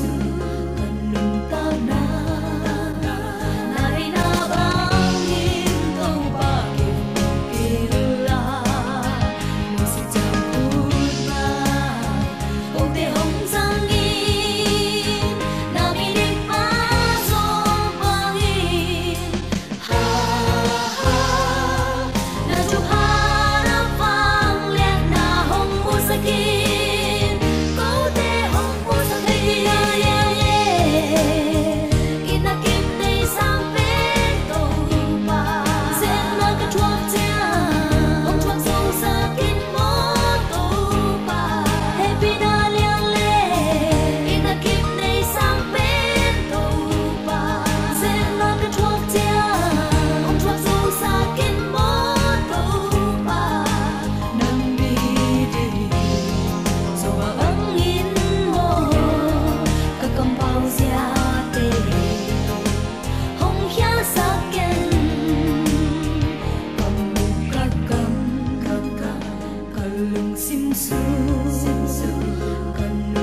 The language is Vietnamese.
soon. bằng xin. xưa cần